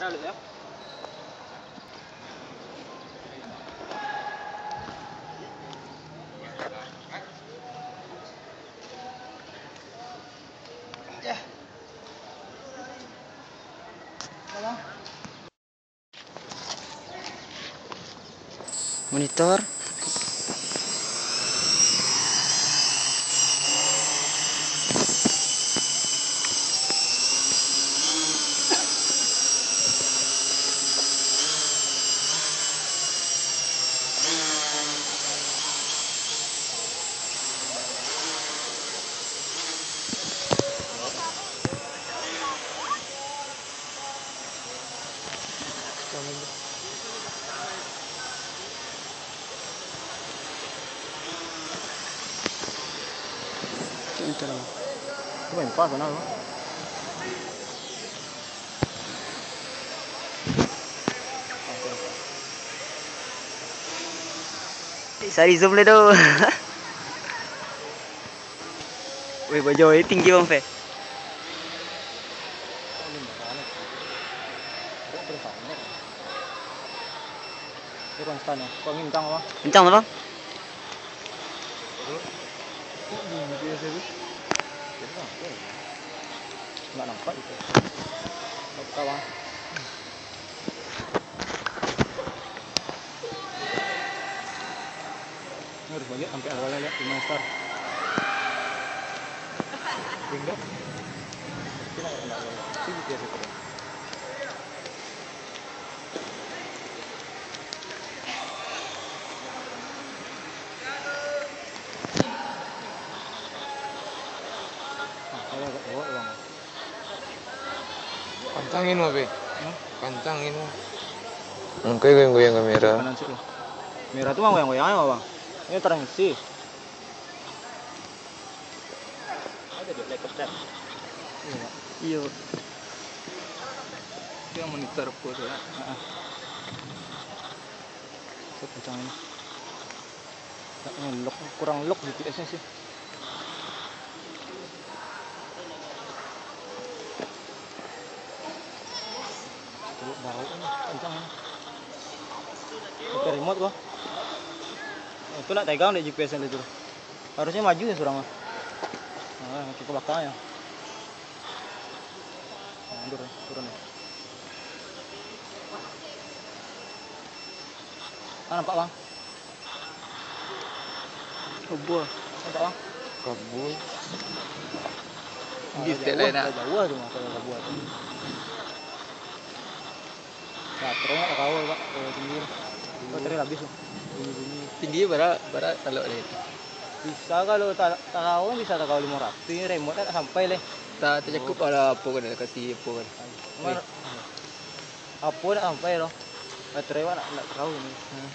Merah ya. Ya. Tolong. monitor monitor Coba yang pas mana lo? Sari zoom le tu. Weh baju ini tinggi bang Fe. Ini konstan ya. Kau ingin kencang apa? Kencang tu bang. Enggak nampak itu. Bang. Ini harus balik sampai awalnya lihat lima star. Hingga. Kita nggak kena awalnya. Sini biasa Pantangin mo, be. Hmm? Pantangin mo. Ang goyang-goyang kamera. Merah tuh bang goyang-goyang ya bang. Ini terangsi. Ada di like step. Iya. Dia monitor po ya. Heeh. Kurang lock GPS-nya sih. Coba bau ini kencang. Pakai remote gua. Oh, itu nak pegang deh GPS-nya itu. Harusnya maju ya surang. Nah, ke belakang ya. Nah, mundur ya, turun ya. Ah, nampak bang? Obor. Nampak bang? Kabul. Ah, Di lain. Jauh mah kalau tak terus nak kawal pak, ke tinggi. Kau teri habis tu. Tinggi bara bara kalau ni. Bisa kalau tak tak kawal bisa tak kawal lima ratus. Ini remote tak sampai leh. Tak tercakup ada apa kan kati apa kan. Apa nak sampai loh? Baterai pak nak nak kawal ni. Hmm.